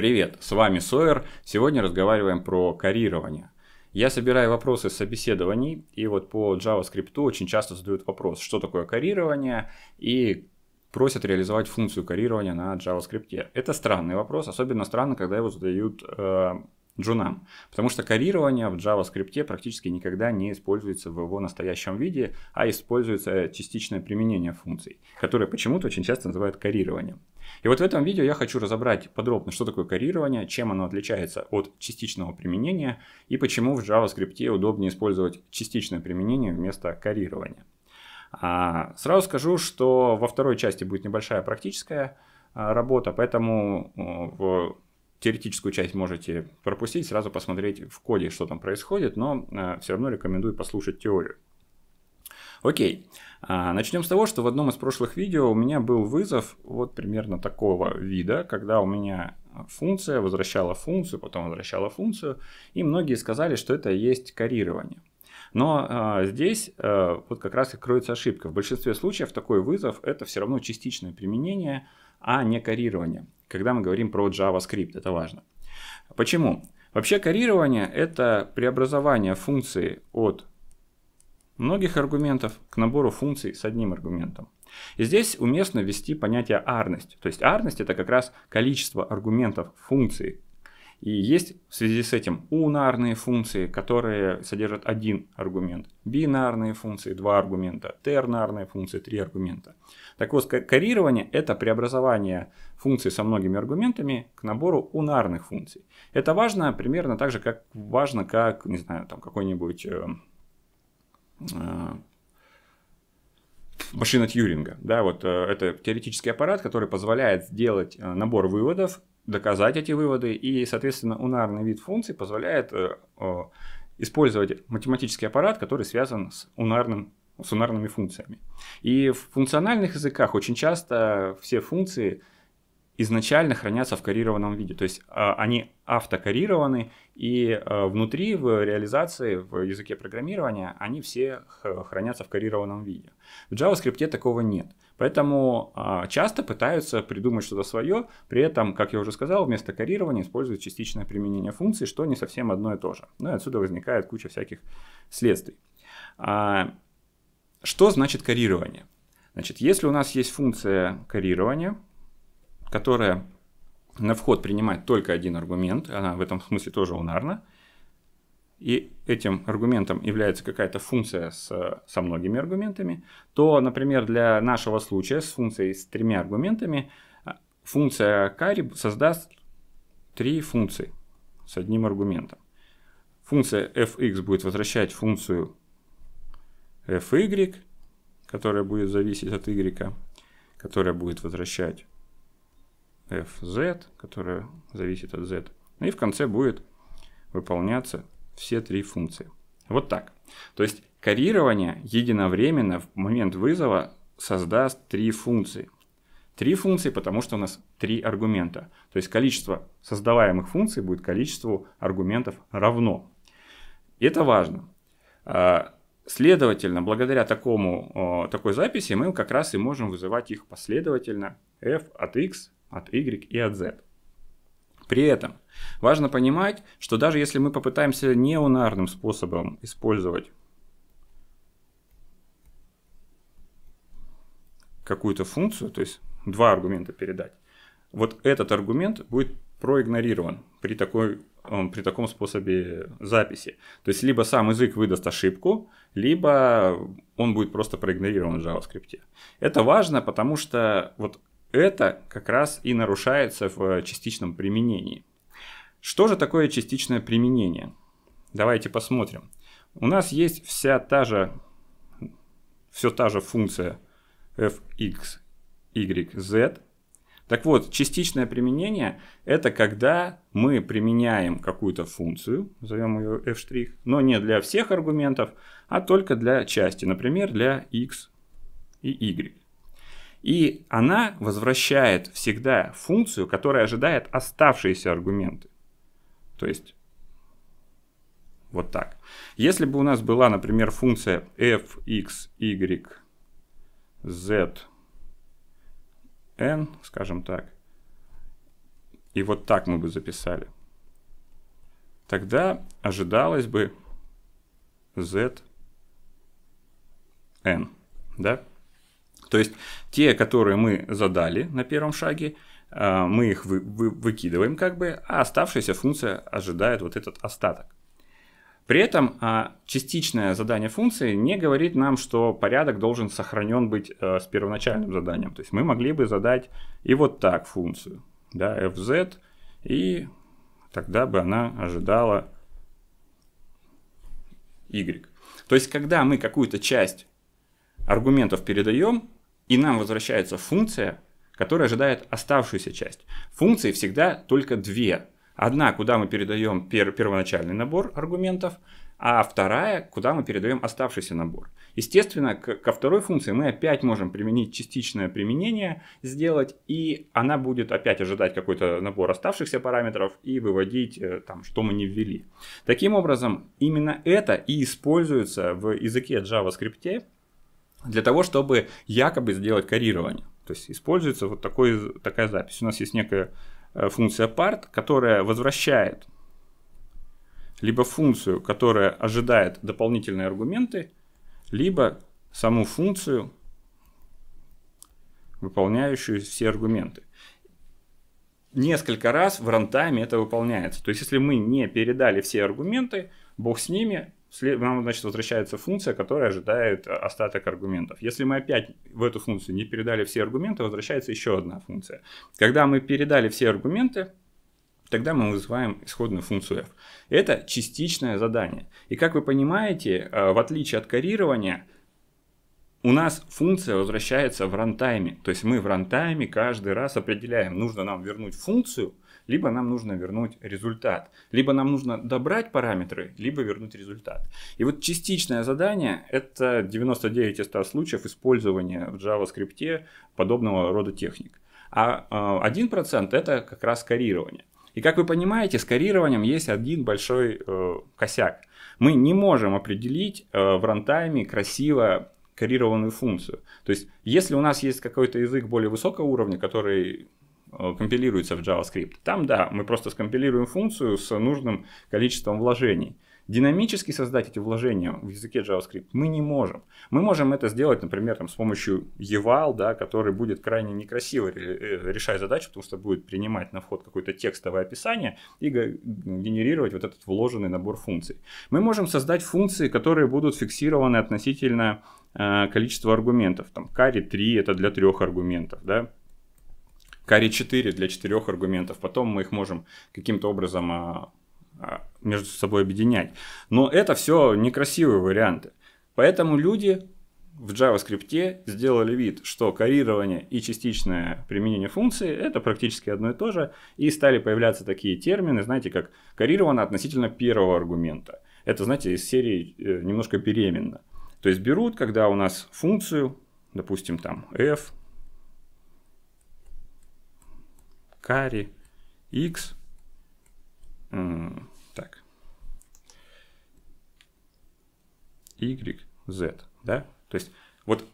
Привет, с вами Сойер. Сегодня разговариваем про карирование. Я собираю вопросы с собеседований, и вот по JavaScript очень часто задают вопрос, что такое карирование, и просят реализовать функцию карирования на JavaScript. Это странный вопрос, особенно странно, когда его задают э, джунам. Потому что карирование в JavaScript практически никогда не используется в его настоящем виде, а используется частичное применение функций, которое почему-то очень часто называют карированием. И вот в этом видео я хочу разобрать подробно, что такое карирование, чем оно отличается от частичного применения и почему в JavaScript удобнее использовать частичное применение вместо карирования. А, сразу скажу, что во второй части будет небольшая практическая а, работа, поэтому в теоретическую часть можете пропустить, сразу посмотреть в коде, что там происходит, но э, все равно рекомендую послушать теорию. Окей, а, начнем с того, что в одном из прошлых видео у меня был вызов вот примерно такого вида, когда у меня функция возвращала функцию, потом возвращала функцию, и многие сказали, что это есть карирование. Но а, здесь а, вот как раз и кроется ошибка. В большинстве случаев такой вызов это все равно частичное применение, а не карирование когда мы говорим про JavaScript, это важно. Почему? Вообще карирование – это преобразование функции от многих аргументов к набору функций с одним аргументом. И здесь уместно ввести понятие арность. То есть арность – это как раз количество аргументов функции и есть в связи с этим унарные функции, которые содержат один аргумент, бинарные функции, два аргумента, тернарные функции, три аргумента. Так вот, карирование – это преобразование функций со многими аргументами к набору унарных функций. Это важно примерно так же, как важно, как, не знаю, там какой-нибудь э, э, машина Тьюринга. Да, вот э, это теоретический аппарат, который позволяет сделать э, набор выводов доказать эти выводы, и, соответственно, унарный вид функций позволяет э, использовать математический аппарат, который связан с унарным с унарными функциями. И в функциональных языках очень часто все функции изначально хранятся в карированном виде. То есть а, они автокарированы, и а, внутри, в реализации, в языке программирования, они все хранятся в карированном виде. В JavaScript такого нет. Поэтому а, часто пытаются придумать что-то свое, при этом, как я уже сказал, вместо карирования используют частичное применение функций, что не совсем одно и то же. Ну и отсюда возникает куча всяких следствий. Что значит карирование? Значит, если у нас есть функция карирования, которая на вход принимает только один аргумент, она в этом смысле тоже унарна, и этим аргументом является какая-то функция с, со многими аргументами, то, например, для нашего случая с функцией с тремя аргументами а, функция carry создаст три функции с одним аргументом. Функция fx будет возвращать функцию fy, которая будет зависеть от y, которая будет возвращать fz, которая зависит от z. Ну и в конце будет выполняться все три функции. Вот так. То есть карирование единовременно в момент вызова создаст три функции. Три функции, потому что у нас три аргумента. То есть количество создаваемых функций будет количеству аргументов равно. И это важно. А, следовательно, благодаря такому, такой записи мы как раз и можем вызывать их последовательно f от x от Y и от Z. При этом важно понимать, что даже если мы попытаемся неунарным способом использовать какую-то функцию, то есть два аргумента передать, вот этот аргумент будет проигнорирован при, такой, при таком способе записи. То есть либо сам язык выдаст ошибку, либо он будет просто проигнорирован в JavaScript. Это важно, потому что вот это как раз и нарушается в частичном применении. Что же такое частичное применение? Давайте посмотрим. У нас есть вся та же, все та же функция fx, y, z. Так вот, частичное применение – это когда мы применяем какую-то функцию, назовем ее f', но не для всех аргументов, а только для части, например, для x и y. И она возвращает всегда функцию, которая ожидает оставшиеся аргументы. То есть вот так. Если бы у нас была, например, функция f, x, y, z, n, скажем так, и вот так мы бы записали, тогда ожидалось бы z n, да? То есть те, которые мы задали на первом шаге, а, мы их вы, вы, выкидываем как бы, а оставшаяся функция ожидает вот этот остаток. При этом а, частичное задание функции не говорит нам, что порядок должен сохранен быть э, с первоначальным заданием. То есть мы могли бы задать и вот так функцию, да, fz, и тогда бы она ожидала y. То есть когда мы какую-то часть аргументов передаем, и нам возвращается функция, которая ожидает оставшуюся часть. Функции всегда только две. Одна, куда мы передаем пер первоначальный набор аргументов, а вторая, куда мы передаем оставшийся набор. Естественно, ко второй функции мы опять можем применить частичное применение, сделать, и она будет опять ожидать какой-то набор оставшихся параметров и выводить, э, там, что мы не ввели. Таким образом, именно это и используется в языке JavaScript для того, чтобы якобы сделать карирование. То есть используется вот такой, такая запись. У нас есть некая э, функция part, которая возвращает либо функцию, которая ожидает дополнительные аргументы, либо саму функцию, выполняющую все аргументы. Несколько раз в рантайме это выполняется. То есть, если мы не передали все аргументы, бог с ними, нам, значит, возвращается функция, которая ожидает э, остаток аргументов. Если мы опять в эту функцию не передали все аргументы, возвращается еще одна функция. Когда мы передали все аргументы, тогда мы вызываем исходную функцию f. Это частичное задание. И как вы понимаете, э, в отличие от карирования, у нас функция возвращается в рантайме. То есть мы в рантайме каждый раз определяем, нужно нам вернуть функцию – либо нам нужно вернуть результат. Либо нам нужно добрать параметры, либо вернуть результат. И вот частичное задание – это 99 из 100 случаев использования в JavaScript подобного рода техник. А 1% а, – это как раз скорирование. И как вы понимаете, с карированием есть один большой э, косяк. Мы не можем определить э, в рантайме красиво карированную функцию. То есть, если у нас есть какой-то язык более высокого уровня, который Э, компилируется в JavaScript. Там, да, мы просто скомпилируем функцию с нужным количеством вложений. Динамически создать эти вложения в языке JavaScript мы не можем. Мы можем это сделать, например, там, с помощью eval, да, который будет крайне некрасиво э, решать задачу, потому что будет принимать на вход какое-то текстовое описание и генерировать вот этот вложенный набор функций. Мы можем создать функции, которые будут фиксированы относительно э, количества аргументов. Там carry 3 это для трех аргументов, да, Карри 4 для четырех аргументов. Потом мы их можем каким-то образом а, а, между собой объединять. Но это все некрасивые варианты. Поэтому люди в JavaScript сделали вид, что карирование и частичное применение функции это практически одно и то же, и стали появляться такие термины, знаете, как карировано относительно первого аргумента. Это, знаете, из серии э, немножко беременно. То есть берут, когда у нас функцию, допустим, там f carry x. Так. y, z. Да? То есть вот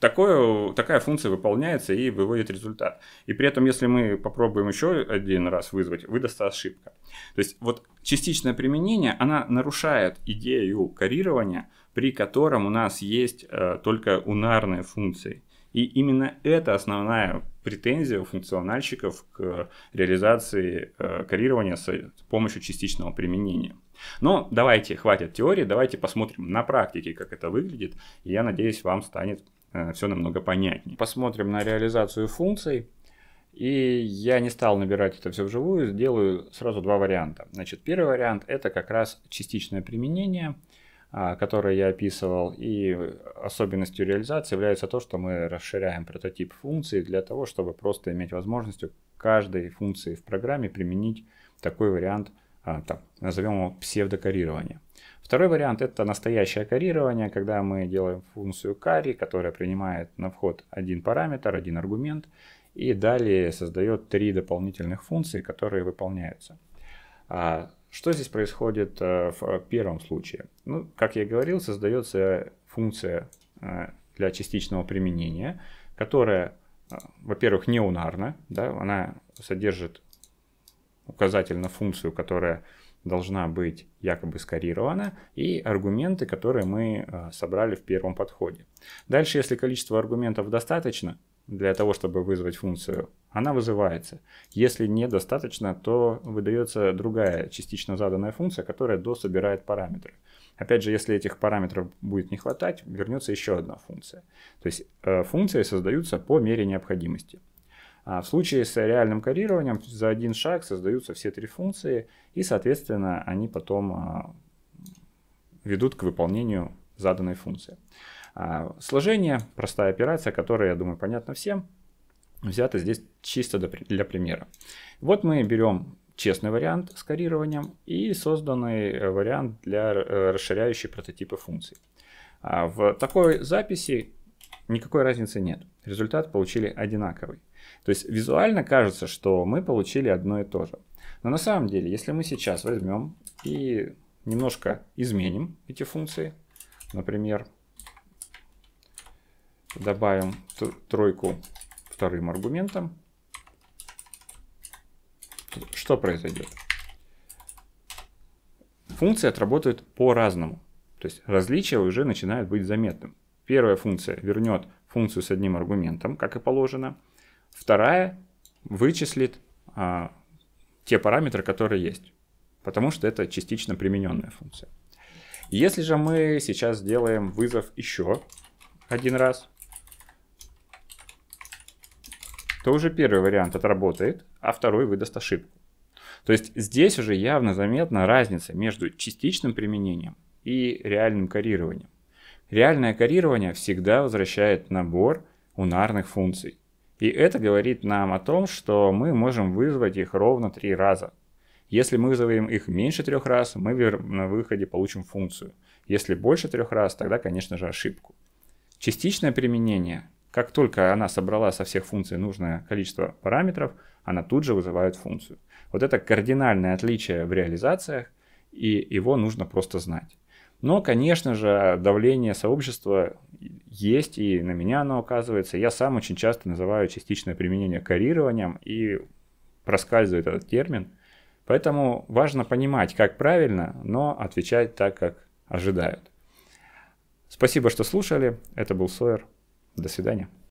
такое, такая функция выполняется и выводит результат. И при этом, если мы попробуем еще один раз вызвать, выдастся ошибка. То есть вот частичное применение, она нарушает идею карирования, при котором у нас есть э, только унарные функции. И именно это основная претензия у функциональщиков к реализации э, карирования с помощью частичного применения. Но давайте, хватит теории, давайте посмотрим на практике, как это выглядит. И я надеюсь, вам станет э, все намного понятнее. Посмотрим на реализацию функций. И я не стал набирать это все вживую, сделаю сразу два варианта. Значит, первый вариант это как раз частичное применение – которые я описывал. И особенностью реализации является то, что мы расширяем прототип функции для того, чтобы просто иметь возможность у каждой функции в программе применить такой вариант, а, там, назовем его псевдокарирование. Второй вариант это настоящее карирование, когда мы делаем функцию carry, которая принимает на вход один параметр, один аргумент, и далее создает три дополнительных функции, которые выполняются. Что здесь происходит э, в первом случае? Ну, как я и говорил, создается функция э, для частичного применения, которая, э, во-первых, не унарна, да, она содержит указатель на функцию, которая должна быть якобы скорирована, и аргументы, которые мы собрали в первом подходе. Дальше, если количество аргументов достаточно для того, чтобы вызвать функцию, она вызывается. Если недостаточно, то выдается другая частично заданная функция, которая дособирает параметры. Опять же, если этих параметров будет не хватать, вернется еще одна функция. То есть э, функции создаются по мере необходимости. А в случае с реальным коррированием за один шаг создаются все три функции, и, соответственно, они потом а, ведут к выполнению заданной функции. А, сложение – простая операция, которая, я думаю, понятна всем, взята здесь чисто для примера. Вот мы берем честный вариант с коррированием и созданный вариант для э, расширяющей прототипы функций. В такой записи никакой разницы нет. Результат получили одинаковый. То есть визуально кажется, что мы получили одно и то же. Но на самом деле, если мы сейчас возьмем и немножко изменим эти функции, например, добавим тройку вторым аргументом, что произойдет? Функции отработают по-разному. То есть различия уже начинают быть заметным. Первая функция вернет функцию с одним аргументом, как и положено. Вторая вычислит а, те параметры, которые есть, потому что это частично примененная функция. Если же мы сейчас сделаем вызов еще один раз, то уже первый вариант отработает, а второй выдаст ошибку. То есть здесь уже явно заметна разница между частичным применением и реальным коррированием. Реальное коррирование всегда возвращает набор унарных функций. И это говорит нам о том, что мы можем вызвать их ровно три раза. Если мы вызовем их меньше трех раз, мы на выходе получим функцию. Если больше трех раз, тогда, конечно же, ошибку. Частичное применение, как только она собрала со всех функций нужное количество параметров, она тут же вызывает функцию. Вот это кардинальное отличие в реализациях, и его нужно просто знать. Но, конечно же, давление сообщества есть, и на меня оно оказывается. Я сам очень часто называю частичное применение коррированием, и проскальзывает этот термин. Поэтому важно понимать, как правильно, но отвечать так, как ожидают. Спасибо, что слушали. Это был Сойер. До свидания.